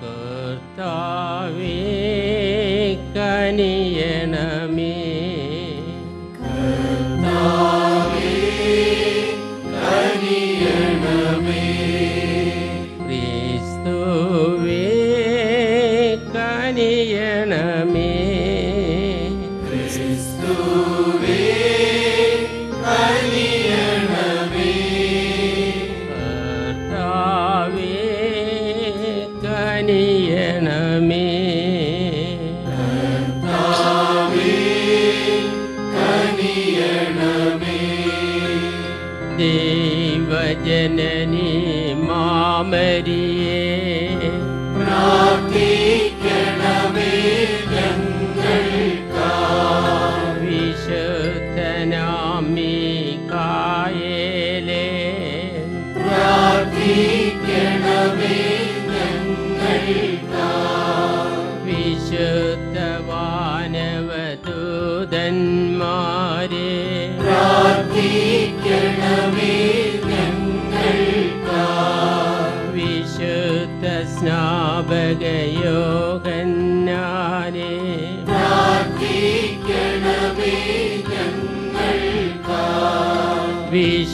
കർത്താവേ കനിയണമേ. ക്രിസ്തുവേ മാമരിയേ വിശുദ്ധനാമി കായേലേ വിശുദ്ധവാനവദൂതന്മാരെ വിശുദ്ധ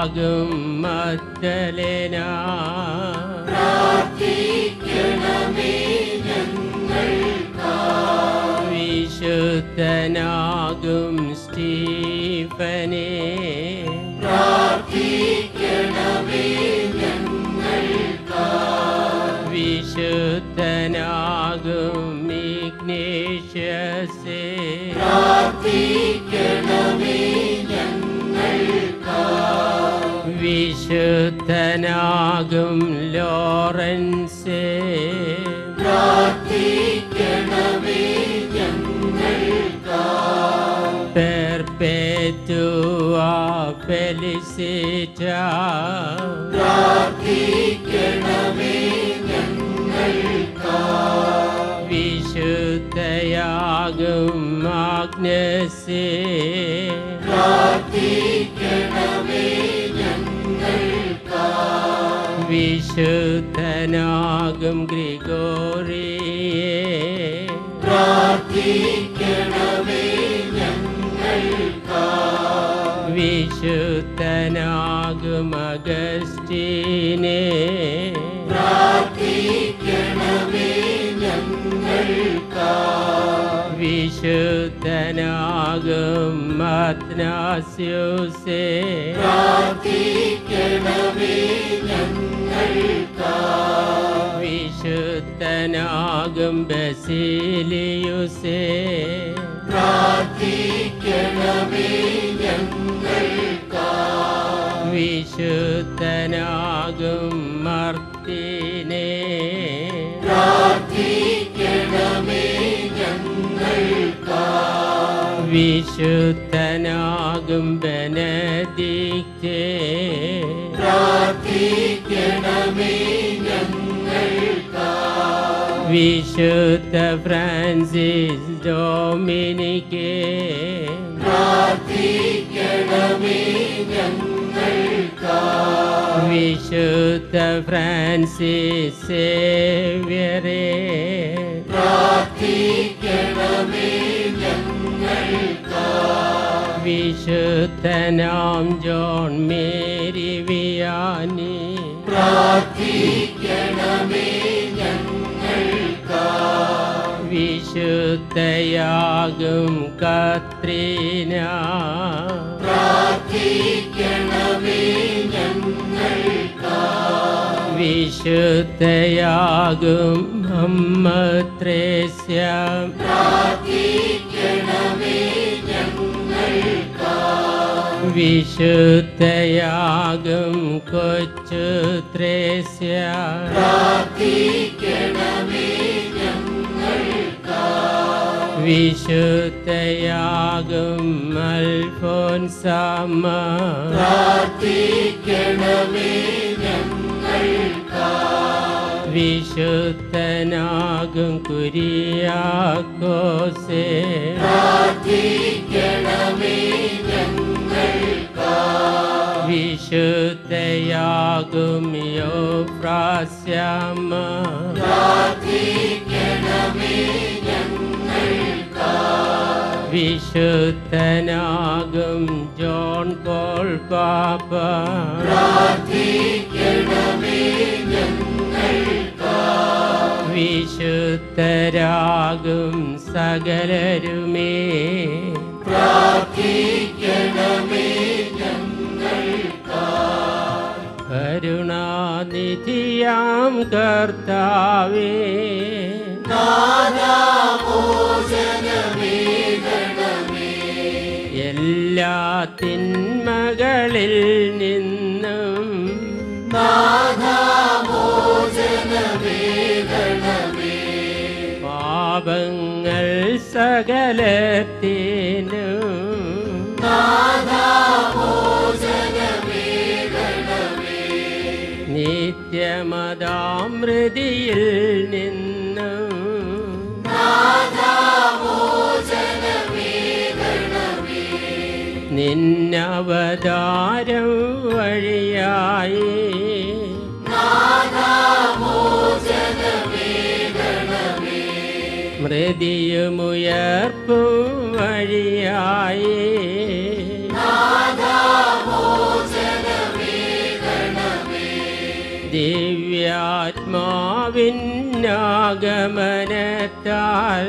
വിശുദ്ധയാകും മദ്ദലേന വിശുദ്ധനാകും സ്റ്റീഫനെ. വിശുദ്ധനാകും ഇഗ്നേഷ്യസേ. വിശുദ്ധനാകും ലോറൻസേ. പെർപേറ്റുവ ഫെലിസിറ്റ. വിശുദ്ധയാകും ആഗ്നസേ വിശുദ്ധനാകും ഗ്രിഗോറിയേ. വിശുദ്ധനാകും അഗസ്റ്റീനേ. വിശുദ്ധനാകും മത്നാസ്യൂസേ വിശുദ്ധനാകും ബസിലിയുസേ. വിശുദ്ധനാകും മർത്തിനേ വിശുദ്ധനാകും ബനദിക്തേ വിശുദ്ധ ഫ്രാൻസിസ് ഡോമിനിക്കേ. വിശുദ്ധ ഫ്രാൻസിസ് സേവ്യരേ വിശുദ്ധനാം ജോൺ മേരി വിയാനി. വിശുദ്ധയാകും കത്രീന. വിശുദ്ധയാകും അമ്മ ത്രേസ്യ വിശുദ്ധയാകും കൊച്ചു ത്രേസ്യ വിശുദ്ധയാകും അൽഫോൻസാമ വിശുദ്ധനാകും കുരിയാക്കോസേ. വിശുദ്ധയാകും യോപ്രാസ്യാമ വിശുദ്ധനാകും ജോൺ പോൾ പാപ. വിശുദ്ധരാകും സകലരുമേ. കരുണാനിധിയാം കർത്താവേ. എല്ലാ തിന്മകളിൽ നിന്നും പാപങ്ങൾ സകലത്തിനും നിത്യമതാമൃതിയിൽ നിന്ന് നിന്നവതാരം വഴിയായി മൃതിയുമുയർപ്പും വഴിയായി ദിവ്യാത്മാവിന്നാഗമനത്താൽ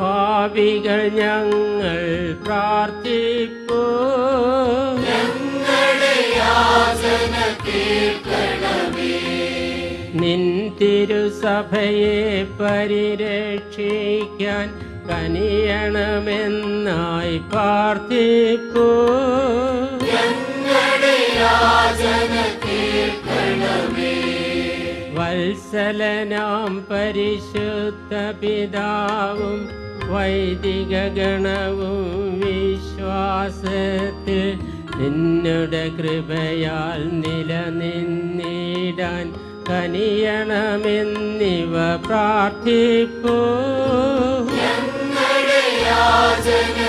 പാപികൾ ഞങ്ങൾ പ്രാർത്ഥിപ്പോ. നിൻ തിരുസഭയെ പരിരക്ഷിക്കാൻ കനിയണമെന്നായി പ്രാർത്ഥിപ്പൂ. വത്സലനാം പരിശുദ്ധ പിതാവും വൈദിക ഗണവും വിശ്വാസത്തിൽ നിന്നുടെ കൃപയാൽ നിലനിന്നിടാൻ കനിയണമെന്നിവ പ്രാർത്ഥിപ്പൂ. അഖില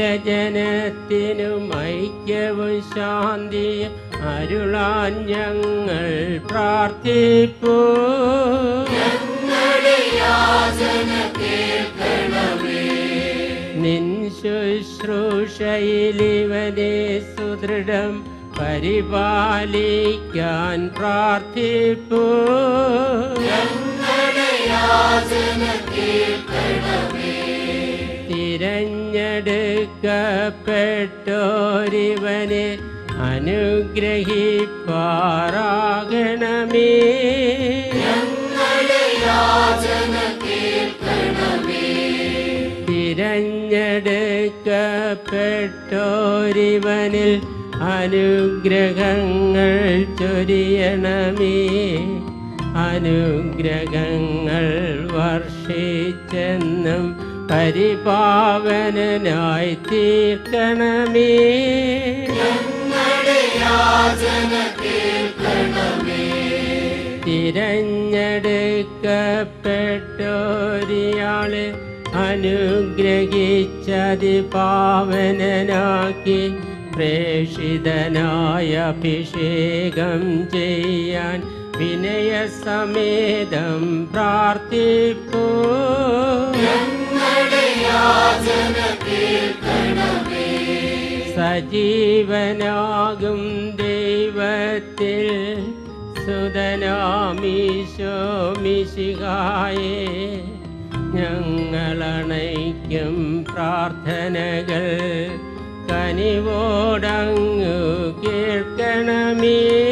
ജനത്തിനും ഐക്യവും ശാന്തിയും അരുളാൻ ഞങ്ങൾ പ്രാർത്ഥിപ്പൂ. നിൻ ശുശ്രൂഷയിലിവനെ സുദൃഢം പരിപാലിക്കാൻ പ്രാർത്ഥിപ്പൂ. തിരഞ്ഞെടുക്കപ്പെട്ടോരിവനെ അനുഗ്രഹിപ്പാറാകണമേ. തിരഞ്ഞെടുക്കപ്പെട്ടോരിവനിൽ അനുഗ്രഹങ്ങൾ ചൊരിയണമേ. അനുഗ്രഹങ്ങൾ വർഷിച്ചെന്നും പരിപാവനായി തീർക്കണമേ തിരഞ്ഞെടുക്കപ്പെട്ടോരിയാളെ അനുഗ്രഹിച്ചതി പാവനാക്കി പ്രേഷിതനായ അഭിഷേകം ചെയ്യാൻ വിനയസമേതം പ്രാർത്ഥിപ്പോ. സജീവനാകും ദൈവത്തിൽ. സുതനാമീശോ മിശിഹായേ ഞങ്ങളണയ്ക്കും പ്രാർത്ഥനകൾ. കനിവോടങ്ങു കേൾക്കണമേ.